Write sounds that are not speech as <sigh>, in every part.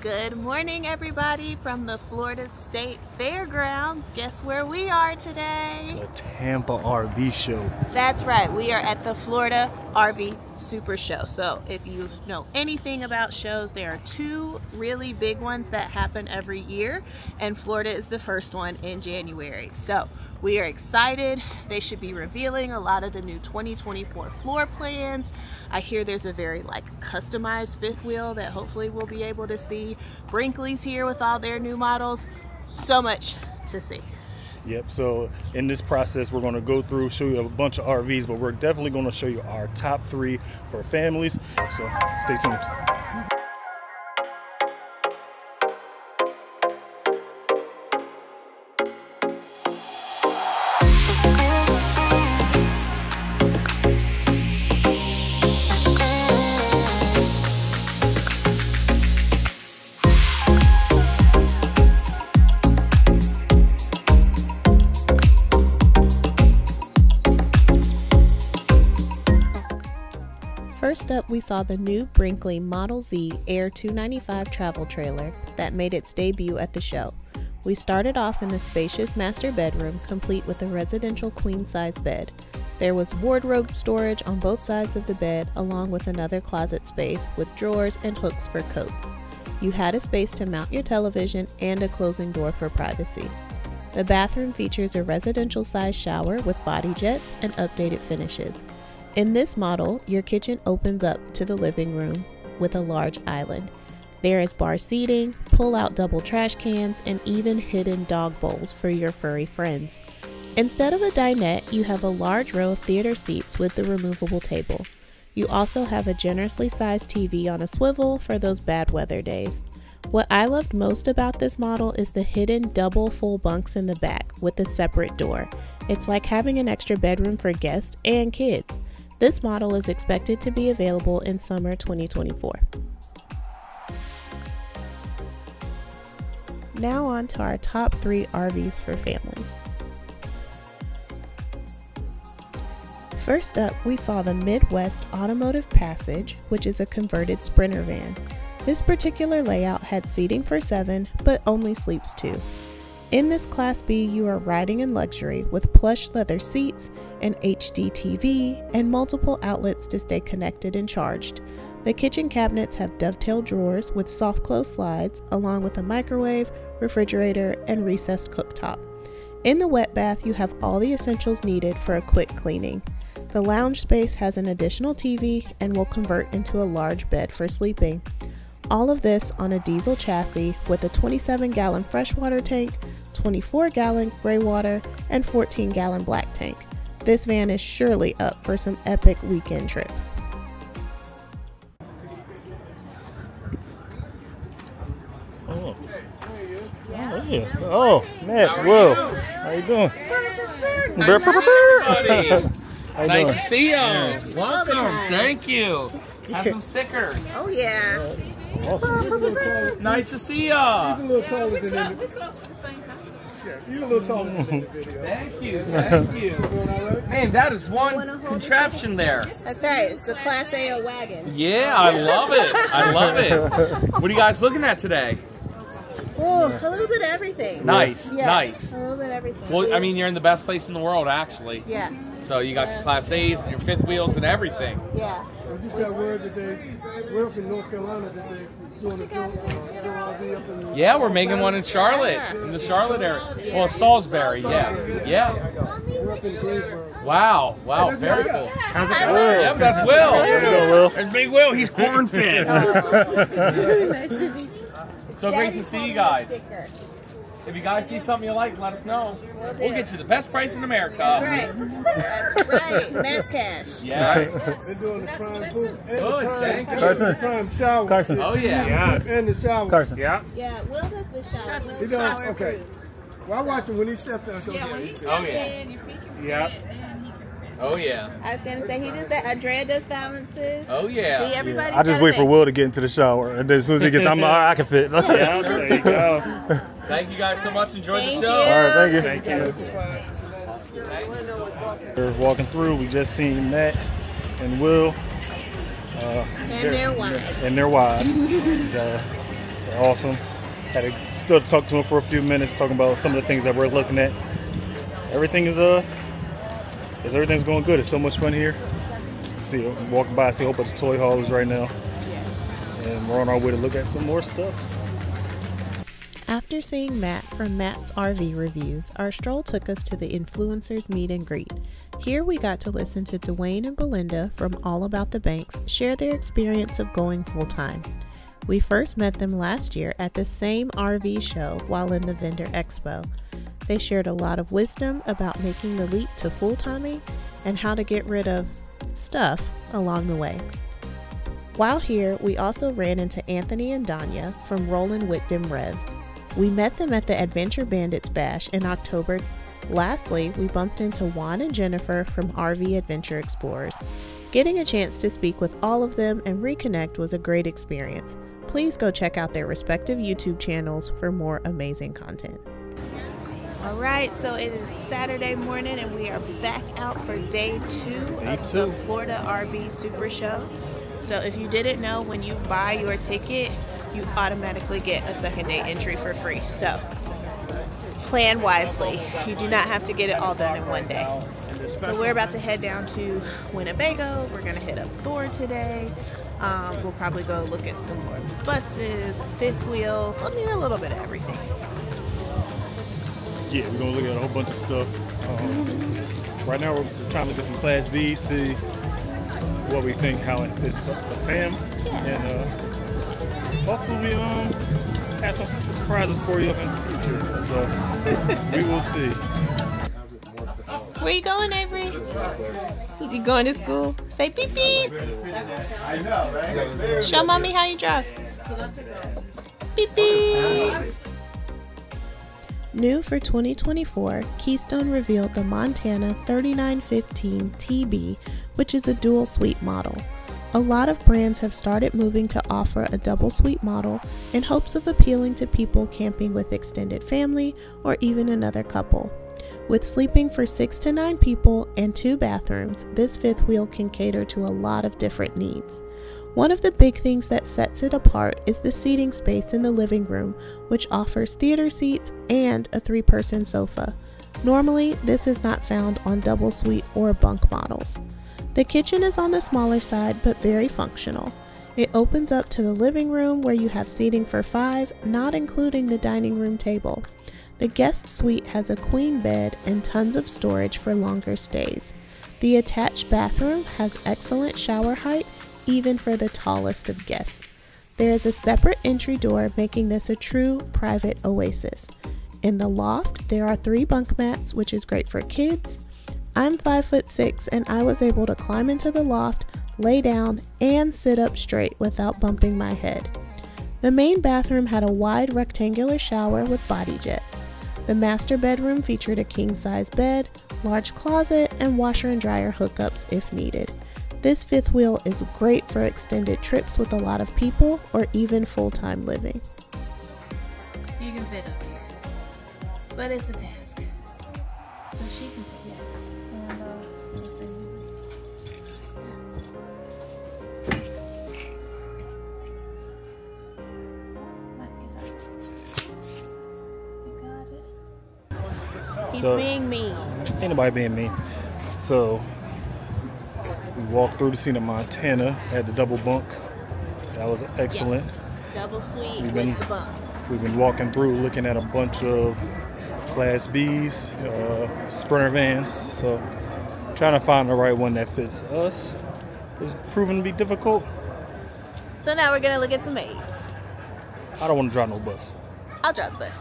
Good morning, everybody from the Florida State Fairgrounds. Guess where we are today? The Tampa RV Show. That's right, we are at the Florida RV Super Show. So, if you know anything about shows, there are two really big ones that happen every year, and Florida is the first one in January. So, we are excited. They should be revealing a lot of the new 2024 floor plans. I hear there's a very like customized fifth wheel that hopefully we'll be able to see. Brinkley's here with all their new models. So much to see. Yep. So in this process, we're going to go through, show you a bunch of RVs, but we're definitely going to show you our top three for families. So stay tuned. First up, we saw the new Brinkley Model Z Air 295 travel trailer that made its debut at the show. We started off in the spacious master bedroom, complete with a residential queen size bed. There was wardrobe storage on both sides of the bed, along with another closet space with drawers and hooks for coats. You had a space to mount your television and a closing door for privacy. The bathroom features a residential sized shower with body jets and updated finishes. In this model, your kitchen opens up to the living room with a large island. There is bar seating, pull out double trash cans, and even hidden dog bowls for your furry friends. Instead of a dinette, you have a large row of theater seats with the removable table. You also have a generously sized TV on a swivel for those bad weather days. What I loved most about this model is the hidden double full bunks in the back with a separate door. It's like having an extra bedroom for guests and kids. This model is expected to be available in summer 2024. Now on to our top three RVs for families. First up, we saw the Midwest Automotive Passage, which is a converted Sprinter van. This particular layout had seating for seven, but only sleeps two. In this Class B, you are riding in luxury with plush leather seats, an HD TV, and multiple outlets to stay connected and charged. The kitchen cabinets have dovetail drawers with soft close slides, along with a microwave, refrigerator, and recessed cooktop. In the wet bath, you have all the essentials needed for a quick cleaning. The lounge space has an additional TV and will convert into a large bed for sleeping. All of this on a diesel chassis with a 27 gallon freshwater tank, 24 gallon gray water, and 14 gallon black tank. This van is surely up for some epic weekend trips. Oh. Yeah. oh Matt, Will, how you doing? Nice to see everybody. <laughs> How you Nice doing? to see you. Welcome. Thank you. Have some stickers. Oh, yeah. Awesome. Nice to see you. He's a little taller than in the, yeah, you're a little taller than in the video. Thank you. Thank you. <laughs> Man, that is one contraption there. That's right. It's a Class A wagon. Yeah, I love it. I love it. What are you guys looking at today? Oh, a little bit of everything. Nice. Yeah, Nice. A little bit of everything. Well, I mean, you're in the best place in the world, actually. yeah, So you got your Class A's and your fifth wheels and everything. yeah. I just got word that they, we're up in North Carolina that they doing a Joe, Joe RV up in. Yeah, we're making one in Charlotte, in the Charlotte area. Well, Salisbury, yeah. Yeah. We're up in Greensboro. Wow. Wow. Very cool. How's it going? Yep, that's There you Will. go, Will. There's Big Will. He's corn fed. nice to meet you. So great to see you guys. Sticker. If you guys see something you like, let us know. Will. We'll get you the best price in America. That's right. That's right. Matt's cash. <laughs> Yeah. They're doing the prime booth and Good, the thank you. Carson. prime shower. Carson. Oh yeah. And the shower. Carson. Yeah. Yeah, Will does the shower. Will He does, shower okay. approved. Well, I watched him when he stepped out. So yeah, Oh yeah. Yeah. Oh yeah. I was gonna say he does that. Andrea does balances. Oh yeah. See, yeah. everybody. I just wait for Will to get into the shower, and then as soon as he gets, I'm all right, I can fit. <laughs> Yeah. There you go. <laughs> Thank you guys so much. Enjoy Thank the show. you. All right, thank you. Thank you. We're walking through. We just seen Matt and Will. Uh, And their wives. And their wives. and, uh, They're awesome. Had to still talk to them for a few minutes, talking about some of the things that we're looking at. Everything is uh, is everything's going good. It's so much fun here. See, walking by, I see a whole bunch of toy haulers right now, and we're on our way to look at some more stuff. After seeing Matt from Matt's RV reviews, our stroll took us to the influencers meet and greet. Here we got to listen to Dwayne and Belinda from All About the Banks share their experience of going full time. We first met them last year at the same RV show while in the vendor expo. They shared a lot of wisdom about making the leap to full timing and how to get rid of stuff along the way. While here, we also ran into Anthony and Danya from Rollin With Dem Revs. We met them at the Adventure Bandits Bash in October. Lastly, we bumped into Juan and Jennifer from RV Adventure Explorers. Getting a chance to speak with all of them and reconnect was a great experience. Please go check out their respective YouTube channels for more amazing content. All right, so it is Saturday morning and we are back out for day two Day of two. the Florida RV Super Show. So if you didn't know, when you buy your ticket, you automatically get a second day entry for free. So plan wisely. You do not have to get it all done in one day. So we're about to head down to Winnebago. We're gonna hit up Thor today. Um, we'll probably go look at some more buses, fifth wheels. I mean, a little bit of everything. Yeah, we're gonna look at a whole bunch of stuff. Um, right now, we're trying to get some Class B, see what we think, how it fits up the fam, and uh, hopefully, um, have some surprises for you in the future. So we will see. Where you going, Avery? You going to school? Say beep beep. Show mommy how you drive. Beep beep. New for 2024, Keystone revealed the Montana 3915 TB, which is a dual suite model. A lot of brands have started moving to offer a double suite model in hopes of appealing to people camping with extended family or even another couple. With sleeping for six to nine people and two bathrooms, this fifth wheel can cater to a lot of different needs. One of the big things that sets it apart is the seating space in the living room, which offers theater seats and a three person sofa. Normally, this is not found on double suite or bunk models. The kitchen is on the smaller side but very functional. It opens up to the living room where you have seating for five, not including the dining room table. The guest suite has a queen bed and tons of storage for longer stays. The attached bathroom has excellent shower height, even for the tallest of guests. There is a separate entry door, making this a true private oasis. In the loft, there are three bunk mats, which is great for kids. I'm 5 foot 6 and I was able to climb into the loft, lay down, and sit up straight without bumping my head. The main bathroom had a wide rectangular shower with body jets. The master bedroom featured a king size bed, large closet, and washer and dryer hookups if needed. This fifth wheel is great for extended trips with a lot of people or even full time living. You can fit up here. But it's a task. So she can fit. He's So- being mean. Ain't nobody being mean. So we walked through the scene of Montana, had the double bunk. That was excellent. Double suite We've been- with the bunk. We've been walking through looking at a bunch of Class Bs, uh, Sprinter vans. So trying to find the right one that fits us is proving to be difficult. So now we're gonna look at some A's. I don't want to drive no bus. I'll drive the bus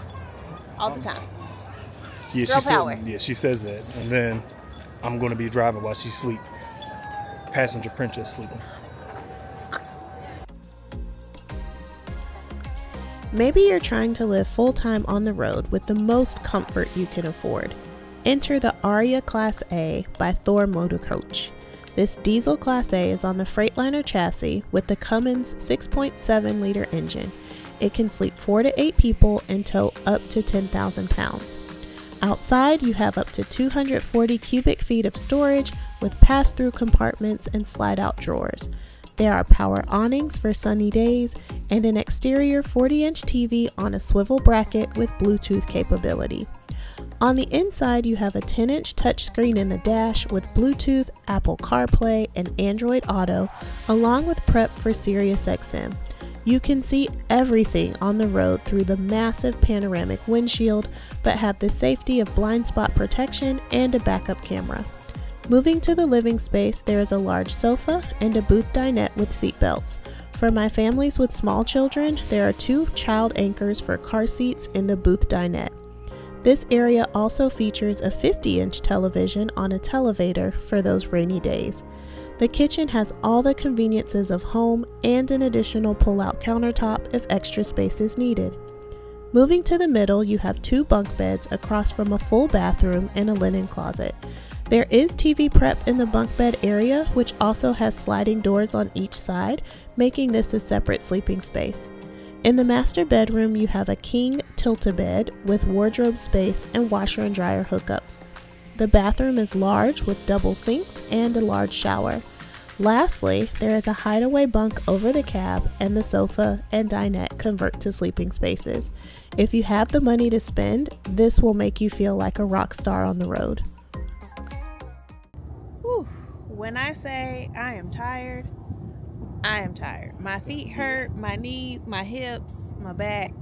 all the time. Yeah, Girl she said, power. yeah, she says that, and then I'm going to be driving while she sleep. Passenger princess sleeping. Maybe you're trying to live full time on the road with the most comfort you can afford. Enter the Aria Class A by Thor Motor Coach. This diesel Class A is on the Freightliner chassis with the Cummins 6.7 liter engine. It can sleep 4 to 8 people and tow up to 10,000 pounds. Outside, you have up to 240 cubic feet of storage with pass through compartments and slide out drawers. There are power awnings for sunny days and an exterior 40 inch TV on a swivel bracket with Bluetooth capability. On the inside, you have a 10 inch touchscreen in the dash with Bluetooth, Apple CarPlay, and Android Auto, along with prep for SiriusXM. You can see everything on the road through the massive panoramic windshield, but have the safety of blind spot protection and a backup camera. Moving to the living space, there is a large sofa and a booth dinette with seatbelts. For my families with small children, there are two child anchors for car seats in the booth dinette. This area also features a 50 inch television on a televator for those rainy days. The kitchen has all the conveniences of home and an additional pull out countertop if extra space is needed. Moving to the middle, you have two bunk beds across from a full bathroom and a linen closet. There is TV prep in the bunk bed area, which also has sliding doors on each side, making this a separate sleeping space. In the master bedroom, you have a king tilt-a-bed with wardrobe space and washer and dryer hookups. The bathroom is large with double sinks and a large shower. Lastly, there is a hideaway bunk over the cab, and the sofa and dinette convert to sleeping spaces. If you have the money to spend, this will make you feel like a rock star on the road. Whew. When I say I am tired, I am tired. My feet hurt, my knees, my hips, my back.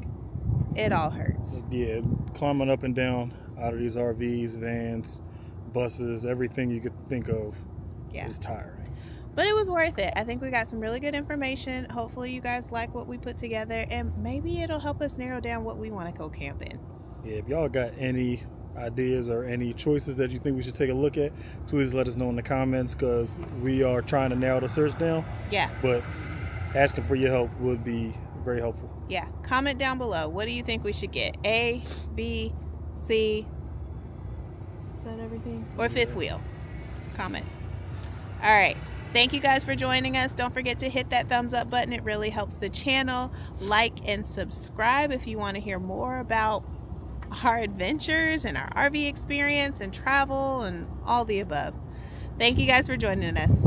It all hurts. Yeah, climbing up and down out of these RVs, vans, buses, everything you could think of Yeah. is tiring. But it was worth it. I think we got some really good information. Hopefully, you guys like what we put together, and maybe it'll help us narrow down what we want to go camping. Yeah, if y'all got any ideas or any choices that you think we should take a look at, please let us know in the comments because we are trying to narrow the search down. Yeah, But asking for your help would be very helpful. yeah. Comment down below. What do you think we should get? A, B, C. Is that everything? Or fifth wheel? Comment. All right. Thank you guys for joining us. Don't forget to hit that thumbs up button. It really helps the channel. Like and subscribe if you want to hear more about our adventures and our RV experience and travel and all the above. Thank you guys for joining us.